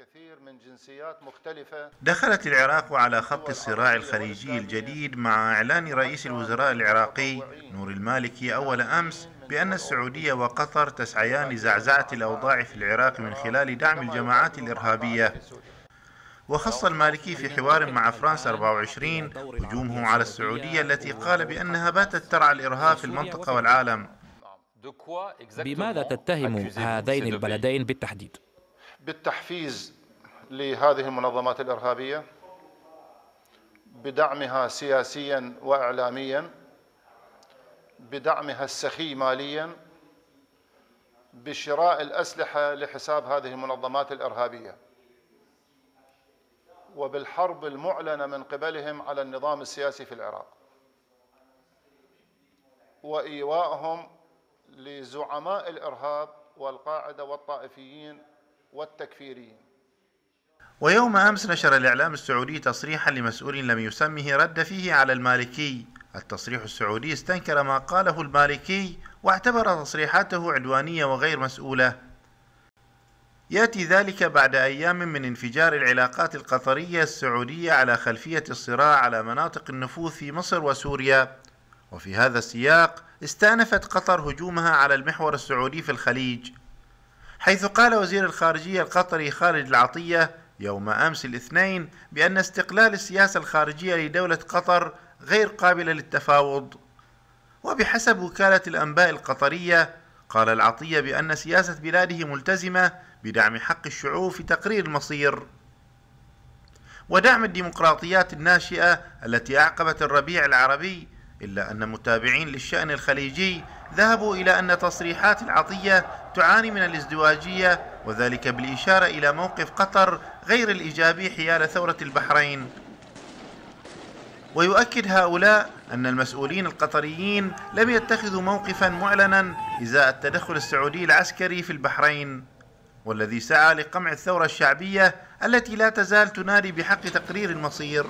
الكثير من جنسيات مختلفة. دخلت العراق على خط الصراع الخليجي الجديد مع إعلان رئيس الوزراء العراقي نور المالكي أول أمس بأن السعودية وقطر تسعيان لزعزعة الأوضاع في العراق من خلال دعم الجماعات الإرهابية. وخص المالكي في حوار مع فرانس 24 هجومه على السعودية التي قال بأنها باتت ترعى الإرهاب في المنطقة والعالم. بماذا تتهم هذين البلدين بالتحديد؟ بالتحفيز لهذه المنظمات الإرهابية بدعمها سياسيا وإعلاميا بدعمها السخي ماليا بشراء الأسلحة لحساب هذه المنظمات الإرهابية. وبالحرب المعلنة من قبلهم على النظام السياسي في العراق. وإيوائهم لزعماء الإرهاب والقاعدة والطائفيين والتكفيريين. ويوم أمس نشر الإعلام السعودي تصريحا لمسؤول لم يسمه رد فيه على المالكي. التصريح السعودي استنكر ما قاله المالكي واعتبر تصريحاته عدوانية وغير مسؤولة. يأتي ذلك بعد أيام من انفجار العلاقات القطرية السعودية على خلفية الصراع على مناطق النفوذ في مصر وسوريا. وفي هذا السياق استأنفت قطر هجومها على المحور السعودي في الخليج. حيث قال وزير الخارجية القطري خالد العطية يوم أمس الاثنين بأن استقلال السياسة الخارجية لدولة قطر غير قابلة للتفاوض. وبحسب وكالة الأنباء القطرية قال العطية بأن سياسة بلاده ملتزمة بدعم حق الشعوب في تقرير المصير. ودعم الديمقراطيات الناشئة التي أعقبت الربيع العربي إلا أن متابعين للشأن الخليجي ذهبوا إلى أن تصريحات العطية تعاني من الازدواجية وذلك بالإشارة إلى موقف قطر غير الإيجابي حيال ثورة البحرين. ويؤكد هؤلاء أن المسؤولين القطريين لم يتخذوا موقفا معلنا إزاء التدخل السعودي العسكري في البحرين والذي سعى لقمع الثورة الشعبية التي لا تزال تنادي بحق تقرير المصير.